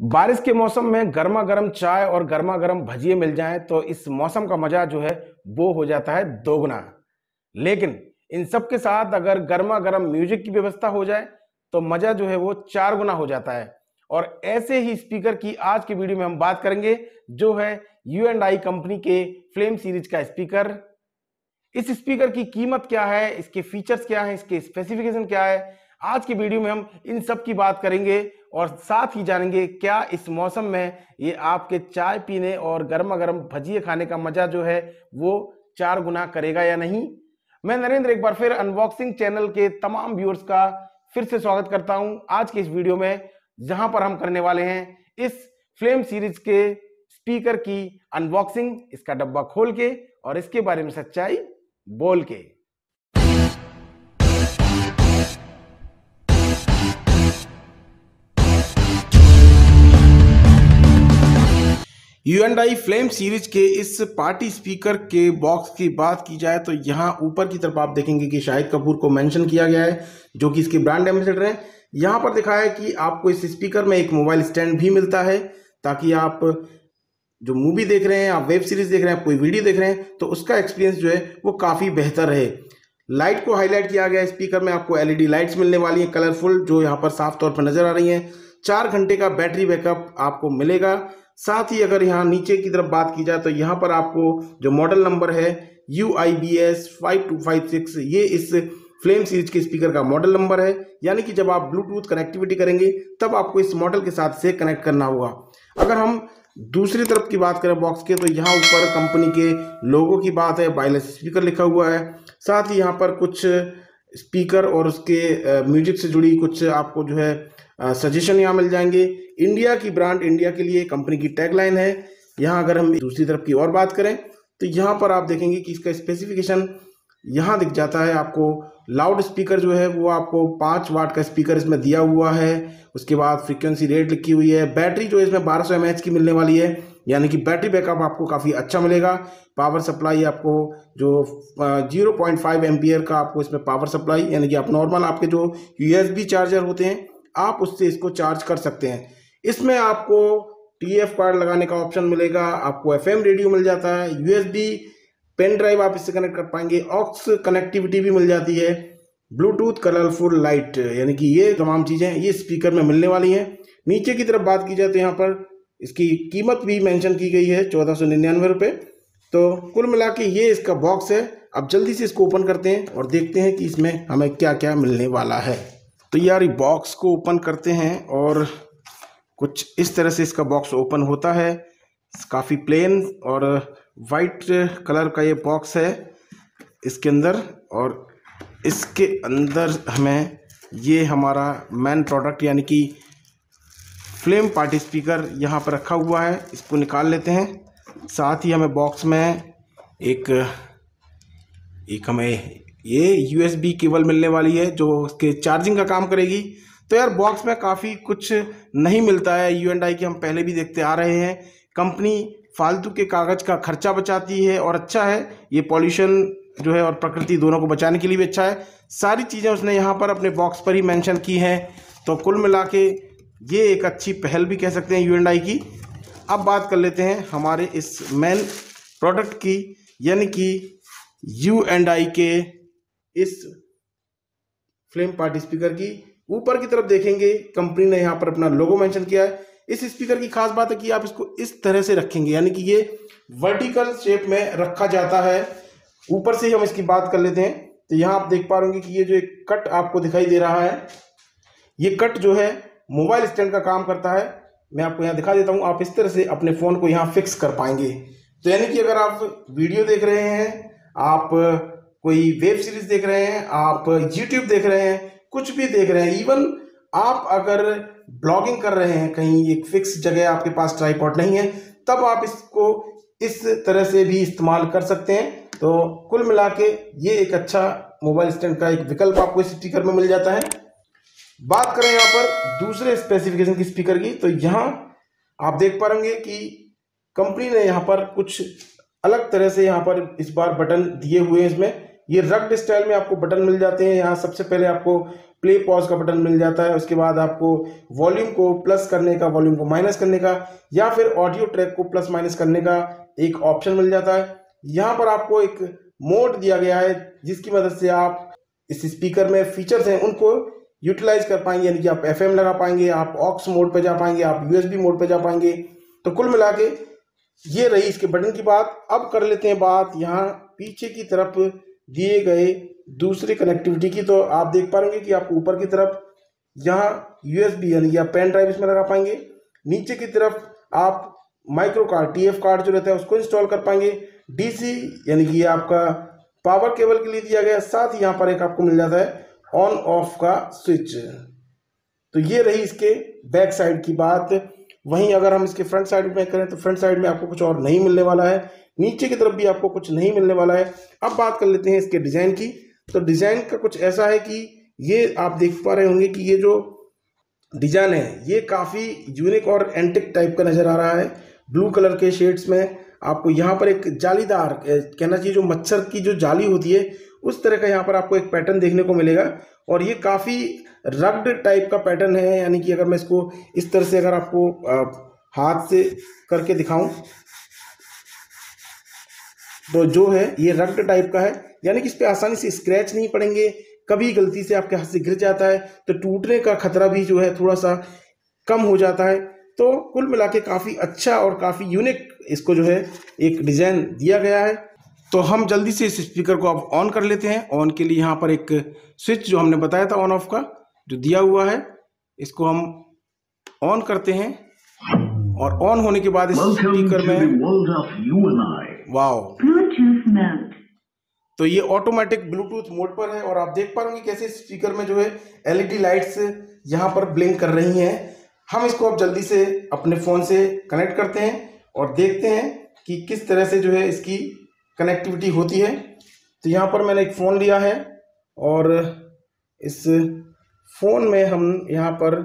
बारिश के मौसम में गर्मा गर्म चाय और गर्मा गर्म भजिए मिल जाएँ तो इस मौसम का मज़ा जो है, वो हो जाता है दोगुना। लेकिन इन सब के साथ अगर गर्मा गर्म म्यूज़िक की व्यवस्था हो जाए तो मज़ा जो है, वो चार गुना हो जाता है। और ऐसे ही स्पीकर की आज की वीडियो में हम बात करेंगे, जो है यू एंड आई कंपनी के फ्लेम सीरीज़ का स्पीकर। इस स्पीकर की कीमत क्या है, इसके फीचर्स क्या है, इसके स्पेसिफिकेशन क्या है, आज की वीडियो में हम इन सब की बात करेंगे। और साथ ही जानेंगे क्या इस मौसम में ये आपके चाय पीने और गर्मा गर्म भजिए खाने का मज़ा जो है वो चार गुना करेगा या नहीं? मैं नरेंद्र एक बार फिर अनबॉक्सिंग चैनल के तमाम व्यूअर्स का फिर से स्वागत करता हूँ आज के इस वीडियो में, जहाँ पर हम करने वाले हैं इस फ्लेम सीरीज़ के स्पीकर की अनबॉक्सिंग इसका डब्बा खोल के और इसके बारे में सच्चाई बोल के। U and I flame series के इस पार्टी स्पीकर के बॉक्स की बात की जाए तो यहाँ ऊपर की तरफ़ आप देखेंगे कि शाहिद कपूर को मेंशन किया गया है, जो कि इसके ब्रांड एम्बेसडर हैं। यहाँ पर दिखाया है कि आपको इस स्पीकर में एक मोबाइल स्टैंड भी मिलता है, ताकि आप जो मूवी देख रहे हैं, आप वेब सीरीज़ देख रहे हैं, कोई वीडियो देख रहे हैं तो उसका एक्सपीरियंस जो है वो काफ़ी बेहतर रहे। लाइट को हाईलाइट किया गया स्पीकर में, आपको एलईडी लाइट्स मिलने वाली हैं कलरफुल जो यहाँ पर साफ़ तौर पर नज़र आ रही हैं। चार घंटे का बैटरी बैकअप आपको मिलेगा। साथ ही अगर यहाँ नीचे की तरफ़ बात की जाए तो यहाँ पर आपको जो मॉडल नंबर है U I B S five two five six ये इस फ्लेम सीरीज़ के स्पीकर का मॉडल नंबर है। यानी कि जब आप ब्लूटूथ कनेक्टिविटी करेंगे, तब आपको इस मॉडल के साथ से कनेक्ट करना होगा। अगर हम दूसरी तरफ़ की बात करें बॉक्स के तो यहाँ ऊपर कंपनी के लोगों की बात है वायरलेस स्पीकर लिखा हुआ है। साथ ही यहाँ पर कुछ स्पीकर और उसके म्यूज़िक से जुड़ी कुछ आपको जो है सजेशन यहाँ मिल जाएँगे। इंडिया की ब्रांड इंडिया के लिए कंपनी की टैगलाइन है। यहाँ अगर हम दूसरी तरफ़ की और बात करें तो यहाँ पर आप देखेंगे कि इसका स्पेसिफिकेशन यहाँ दिख जाता है। आपको लाउड स्पीकर जो है, वो आपको पाँच वाट का स्पीकर इसमें दिया हुआ है। उसके बाद फ्रीक्वेंसी रेट लिखी हुई है। बैटरी जो इसमें बारह सौ की मिलने वाली है। यानी कि बैटरी बैकअप आपको काफ़ी अच्छा मिलेगा। पावर सप्लाई आपको जो ज़ीरो पॉइंट फाइव का आपको इसमें पावर सप्लाई यानी कि आप नॉर्मल आपके जो यू चार्जर होते हैं आप उससे इसको चार्ज कर सकते हैं। इसमें आपको टी एफ़ कार्ड लगाने का ऑप्शन मिलेगा, आपको एफ़ एम रेडियो मिल जाता है यूएसबी पेन ड्राइव आप इससे कनेक्ट कर पाएँगे ऑक्स कनेक्टिविटी भी मिल जाती है ब्लूटूथ कलरफुल लाइट यानी कि ये तमाम चीज़ें ये स्पीकर में मिलने वाली हैं। नीचे की तरफ़ बात की जाए तो यहाँ पर इसकी कीमत भी मेंशन की गई है, चौदह सौ निन्यानवे रुपये तो कुल मिला के ये इसका बॉक्स है अब जल्दी से इसको ओपन करते हैं और देखते हैं कि इसमें हमें क्या क्या मिलने वाला है। तो यार ये बॉक्स को ओपन करते हैं और कुछ इस तरह से इसका बॉक्स ओपन होता है। काफ़ी प्लेन और वाइट कलर का ये बॉक्स है इसके अंदर और इसके अंदर हमें ये हमारा मेन प्रोडक्ट यानी कि फ्लेम पार्टी स्पीकर यहाँ पर रखा हुआ है। इसको निकाल लेते हैं। साथ ही हमें बॉक्स में एक एक हमें ये यूएसबी केबल मिलने वाली है, जो उसके चार्जिंग का काम करेगी। तो यार बॉक्स में काफ़ी कुछ नहीं मिलता है। यू एंड आई की हम पहले भी देखते आ रहे हैं। कंपनी फालतू के कागज़ का खर्चा बचाती है और अच्छा है। ये पॉल्यूशन जो है और प्रकृति दोनों को बचाने के लिए भी अच्छा है। सारी चीज़ें उसने यहाँ पर अपने बॉक्स पर ही मेंशन की हैं। तो कुल मिला के ये एक अच्छी पहल भी कह सकते हैं यू एंड आई की। अब बात कर लेते हैं हमारे इस मेन प्रोडक्ट की, यानी कि यू एंड आई के इस फ्लेम पार्टी स्पीकर की। ऊपर की तरफ़ देखेंगे, कंपनी ने यहाँ पर अपना लोगो मेंशन किया है। इस स्पीकर की खास बात है कि आप इसको इस तरह से रखेंगे, यानी कि ये वर्टिकल शेप में रखा जाता है। ऊपर से हम इसकी बात कर लेते हैं। तो यहाँ आप देख पा रहे कि ये जो एक कट आपको दिखाई दे रहा है, ये कट जो है मोबाइल स्टैंड का काम करता है। मैं आपको यहाँ दिखा देता हूँ, आप इस तरह से अपने फ़ोन को यहाँ फिक्स कर पाएँगे। तो यानी कि अगर आप वीडियो देख रहे हैं, आप कोई वेब सीरीज़ देख रहे हैं, आप यूट्यूब देख रहे हैं, कुछ भी देख रहे हैं इवन आप अगर ब्लॉगिंग कर रहे हैं, कहीं एक फिक्स जगह आपके पास ट्राईपॉड नहीं है, तब आप इसको इस तरह से भी इस्तेमाल कर सकते हैं। तो कुल मिला के ये एक अच्छा मोबाइल स्टैंड का एक विकल्प आपको इस स्पीकर में मिल जाता है। बात करें यहाँ पर दूसरे स्पेसिफिकेशन की स्पीकर की तो यहाँ आप देख पा कि कंपनी ने यहाँ पर कुछ अलग तरह से यहाँ पर इस बार बटन दिए हुए हैं इसमें। ये रग्ड स्टाइल में आपको बटन मिल जाते हैं। यहाँ सबसे पहले आपको प्ले पॉज का बटन मिल जाता है। उसके बाद आपको वॉल्यूम को प्लस करने का वॉल्यूम को माइनस करने का या फिर ऑडियो ट्रैक को प्लस माइनस करने का एक ऑप्शन मिल जाता है। यहाँ पर आपको एक मोड दिया गया है जिसकी मदद से आप इस स्पीकर में फीचर्स हैं, उनको यूटिलाइज कर पाएँगे। यानी कि आप एफएम लगा पाएँगे, आप ऑक्स मोड पर जा पाएँगे, आप यूएसबी मोड पर जा पाएँगे। तो कुल मिला के ये रही इसके बटन की बात। अब कर लेते हैं बात यहाँ पीछे की तरफ़ दिए गए दूसरे कनेक्टिविटी की तो आप देख पाएँगे कि आप ऊपर की तरफ़ यहाँ यूएसबी यानी आप पेन ड्राइव इसमें लगा पाएँगे। नीचे की तरफ़ आप माइक्रो कार्ड टीएफ कार्ड जो रहता है उसको इंस्टॉल कर पाएँगे। डीसी यानी कि आपका पावर केबल के लिए दिया गया, साथ ही यहाँ पर एक आपको मिल जाता है ऑन ऑफ़ का स्विच तो ये रही इसके बैक साइड की बात। वहीं अगर हम इसके फ्रंट साइड में करें तो फ्रंट साइड में आपको कुछ और नहीं मिलने वाला है। नीचे की तरफ़ भी आपको कुछ नहीं मिलने वाला है। अब बात कर लेते हैं इसके डिज़ाइन की। तो डिज़ाइन का कुछ ऐसा है कि ये आप देख पा रहे होंगे कि ये जो डिज़ाइन है, ये काफ़ी यूनिक और एंटिक टाइप का नज़र आ रहा है। ब्लू कलर के शेड्स में आपको यहाँ पर एक जालीदार कहना चाहिए जो मच्छर की जो जाली होती है उस तरह का यहाँ पर आपको एक पैटर्न देखने को मिलेगा। और ये काफ़ी रग्ड टाइप का पैटर्न है, यानी कि अगर मैं इसको इस तरह से अगर आपको हाथ से करके दिखाऊँ तो जो है ये रग्ड टाइप का है। यानी कि इस पर आसानी से स्क्रैच नहीं पड़ेंगे, कभी गलती से आपके हाथ से गिर जाता है तो टूटने का खतरा भी जो है थोड़ा सा कम हो जाता है। तो कुल मिला के काफ़ी अच्छा और काफ़ी यूनिक इसको जो है एक डिज़ाइन दिया गया है। तो हम जल्दी से इस स्पीकर को अब ऑन कर लेते हैं। ऑन के लिए यहाँ पर एक स्विच जो हमने बताया था ऑन ऑफ़ का जो दिया हुआ है इसको हम ऑन करते हैं और ऑन होने के बाद इस स्पीकर में वाओ तो ये ऑटोमेटिक ब्लूटूथ मोड पर है और आप देख पा रहे कैसे स्पीकर में जो है एलईडी लाइट्स यहाँ पर ब्लिंक कर रही हैं। हम इसको अब जल्दी से अपने फ़ोन से कनेक्ट करते हैं और देखते हैं कि किस तरह से जो है इसकी कनेक्टिविटी होती है। तो यहाँ पर मैंने एक फ़ोन लिया है और इस फ़ोन में हम यहाँ पर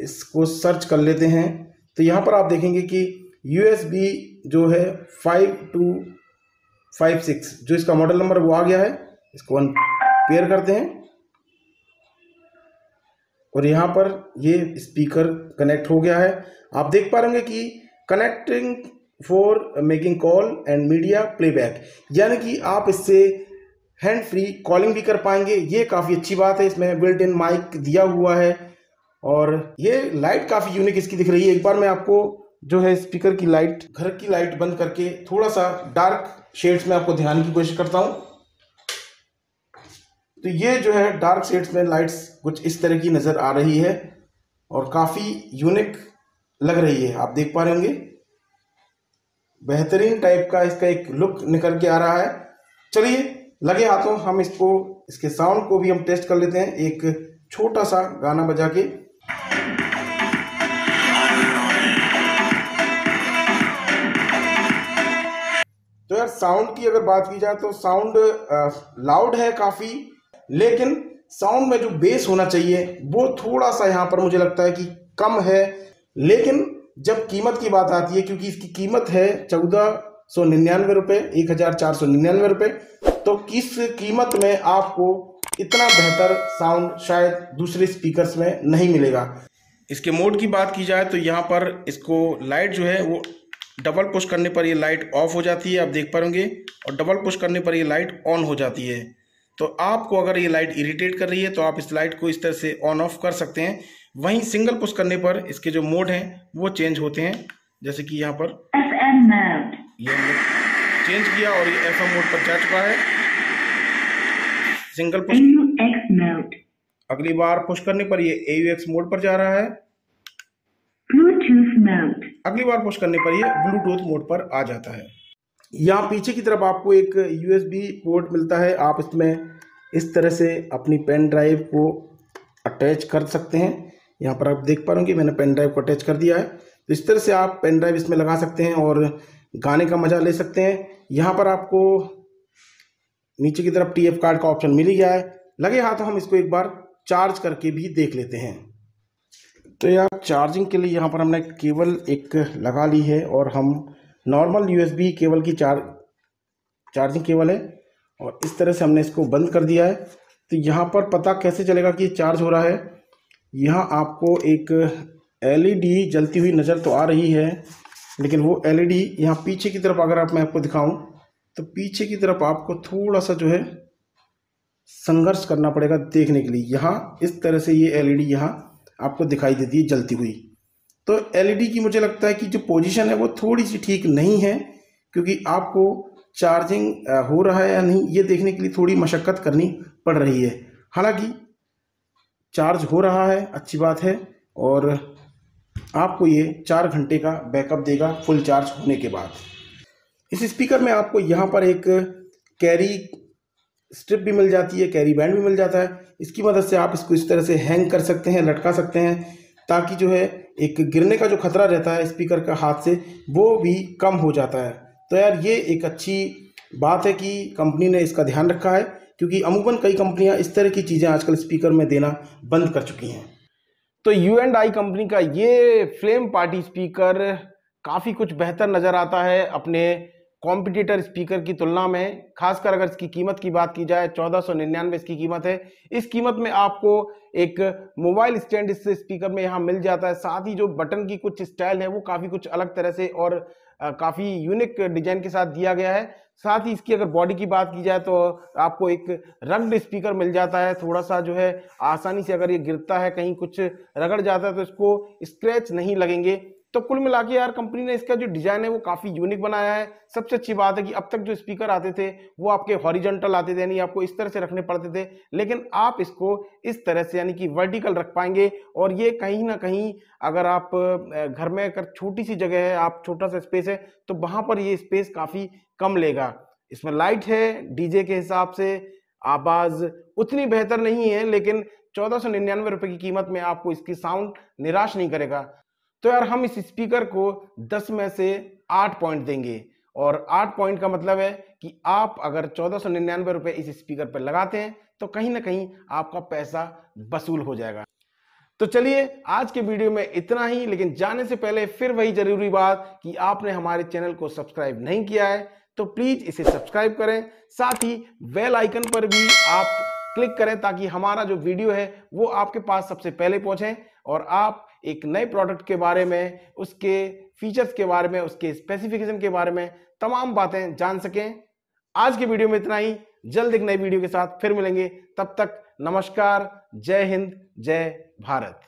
इसको सर्च कर लेते हैं। तो यहाँ पर आप देखेंगे कि USB जो है फाइव टू फाइव सिक्स जो इसका मॉडल नंबर वो आ गया है, इसको हम पेयर करते हैं। और यहाँ पर ये स्पीकर कनेक्ट हो गया है। आप देख पा रहे कि connecting for making call and media playback यानी कि आप इससे हैंड फ्री कॉलिंग भी कर पाएँगे। ये काफ़ी अच्छी बात है। इसमें बिल्ट इन माइक दिया हुआ है। और ये लाइट काफ़ी यूनिक इसकी दिख रही है। एक बार मैं आपको जो है स्पीकर की लाइट घर की लाइट बंद करके थोड़ा सा डार्क शेड्स में आपको ध्यान की कोशिश करता हूँ। तो ये जो है डार्क शेड्स में लाइट्स कुछ इस तरह की नज़र आ रही है। और काफ़ी यूनिक लग रही है। आप देख पा रहे होंगे। बेहतरीन टाइप का इसका एक लुक निकल के आ रहा है। चलिए, लगे हाथों, हम इसको, इसके साउंड को भी हम टेस्ट कर लेते हैं एक छोटा सा गाना बजा के। तो यार साउंड की अगर बात की जाए तो साउंड लाउड है काफ़ी, लेकिन साउंड में जो बेस होना चाहिए, वो थोड़ा सा यहाँ पर मुझे लगता है कि कम है। लेकिन जब कीमत की बात आती है, क्योंकि इसकी कीमत है चौदह सौ निन्यानवे रुपये एक हज़ार चार सौ निन्यानवे रुपये तो किस कीमत में आपको इतना बेहतर साउंड शायद दूसरे स्पीकर्स में नहीं मिलेगा। इसके मोड की बात की जाए तो यहाँ पर इसको लाइट जो है, वो डबल पुश करने पर ये लाइट ऑफ़ हो जाती है, आप देख पाएँगे और डबल पुश करने पर ये लाइट ऑन हो जाती है। तो आपको अगर ये लाइट इरिटेट कर रही है तो आप इस लाइट को इस तरह से ऑन ऑफ़ कर सकते हैं। वहीं सिंगल पुश करने पर इसके जो मोड हैं वो चेंज होते हैं। जैसे कि यहाँ पर ये चेंज किया और ये एफ़ मोड पर जा चुका है। सिंगल पुश अगली बार पुश करने पर ये ए मोड पर जा रहा है। अगली बार पुश करने पर ये ब्लूटूथ मोड पर आ जाता है। यहाँ पीछे की तरफ़ आपको एक यूएसबी पोर्ट मिलता है। आप इसमें इस तरह से अपनी पेन ड्राइव को अटैच कर सकते हैं। यहाँ पर आप देख पा रहे हो कि मैंने पेन ड्राइव को अटैच कर दिया है। तो इस तरह से आप पेन ड्राइव इसमें लगा सकते हैं और गाने का मज़ा ले सकते हैं। यहाँ पर आपको नीचे की तरफ़ टीएफ कार्ड का ऑप्शन मिल ही गया है। लगे हाथ हम इसको एक बार चार्ज करके भी देख लेते हैं। तो यार चार्जिंग के लिए यहाँ पर हमने केबल एक लगा ली है और हम नॉर्मल यूएसबी केबल की चार चार्जिंग केबल है और इस तरह से हमने इसको बंद कर दिया है। तो यहाँ पर पता कैसे चलेगा कि चार्ज हो रहा है? यहाँ आपको एक एलईडी जलती हुई नज़र तो आ रही है, लेकिन वो एलईडी यहाँ पीछे की तरफ़ अगर आप, मैं आपको दिखाऊँ तो पीछे की तरफ़ आपको थोड़ा सा जो है संघर्ष करना पड़ेगा देखने के लिए। यहाँ इस तरह से ये एल एलईडी यहाँ आपको दिखाई देती है जलती हुई। तो एलईडी की मुझे लगता है कि जो पोजीशन है वो थोड़ी सी ठीक नहीं है, क्योंकि आपको चार्जिंग हो रहा है या नहीं, ये देखने के लिए थोड़ी मशक्क़त करनी पड़ रही है। हालाँकि चार्ज हो रहा है, अच्छी बात है, और आपको ये चार घंटे का बैकअप देगा फुल चार्ज होने के बाद। इस स्पीकर में आपको यहाँ पर एक कैरी स्ट्रिप भी मिल जाती है, कैरी बैंड भी मिल जाता है। इसकी मदद से आप इसको इस तरह से हैंग कर सकते हैं, लटका सकते हैं, ताकि जो है एक गिरने का जो खतरा रहता है स्पीकर का हाथ से, वो भी कम हो जाता है। तो यार ये एक अच्छी बात है कि कंपनी ने इसका ध्यान रखा है क्योंकि अमूमन कई कंपनियाँ इस तरह की चीज़ें आजकल स्पीकर में देना बंद कर चुकी हैं। तो यू एंड आई कंपनी का ये फ्लेम पार्टी स्पीकर काफ़ी कुछ बेहतर नज़र आता है अपने कॉम्पिटिटर स्पीकर की तुलना में। खासकर अगर इसकी कीमत की बात की जाए, चौदह सौ निन्यानवे इसकी कीमत है। इस कीमत में आपको एक मोबाइल स्टैंड इस स्पीकर में यहाँ मिल जाता है। साथ ही जो बटन की कुछ स्टाइल है, वो काफ़ी कुछ अलग तरह से और काफ़ी यूनिक डिज़ाइन के साथ दिया गया है। साथ ही इसकी अगर बॉडी की बात की जाए तो आपको एक रग्ड स्पीकर मिल जाता है थोड़ा सा जो है, आसानी से अगर ये गिरता है, कहीं कुछ रगड़ जाता है तो इसको स्क्रैच नहीं लगेंगे। तो कुल मिला के यार कंपनी ने इसका जो डिज़ाइन है वो काफ़ी यूनिक बनाया है। सबसे अच्छी बात है कि अब तक जो स्पीकर आते थे, वो आपके हॉरिजेंटल आते थे, यानी आपको इस तरह से रखने पड़ते थे। लेकिन आप इसको इस तरह से, यानी कि वर्टिकल रख पाएँगे और ये कहीं ना कहीं अगर आप घर में अगर छोटी सी जगह है, आप छोटा सा स्पेस है तो वहाँ पर ये स्पेस काफ़ी कम लेगा। इसमें लाइट है डीजे के हिसाब से, आवाज़ उतनी बेहतर नहीं है, लेकिन चौदह सौ निन्यानवे रुपए की कीमत में आपको इसकी साउंड निराश नहीं करेगा। तो यार हम इस स्पीकर को 10 में से 8 पॉइंट देंगे। और 8 पॉइंट का मतलब है कि आप अगर चौदह सौ निन्यानवे रुपए इस स्पीकर पर लगाते हैं तो कहीं ना कहीं आपका पैसा वसूल हो जाएगा। तो चलिए, आज के वीडियो में इतना ही, लेकिन जाने से पहले फिर वही ज़रूरी बात कि आपने हमारे चैनल को सब्सक्राइब नहीं किया है तो प्लीज़ इसे सब्सक्राइब करें। साथ ही बेल आइकन पर भी आप क्लिक करें ताकि हमारा जो वीडियो है, वो आपके पास सबसे पहले पहुँचे और आप एक नए प्रोडक्ट के बारे में, उसके फीचर्स के बारे में, उसके स्पेसिफिकेशन के बारे में तमाम बातें जान सकें। आज के वीडियो में इतना ही। जल्द एक नई वीडियो के साथ फिर मिलेंगे। तब तक नमस्कार। जय हिंद। जय भारत।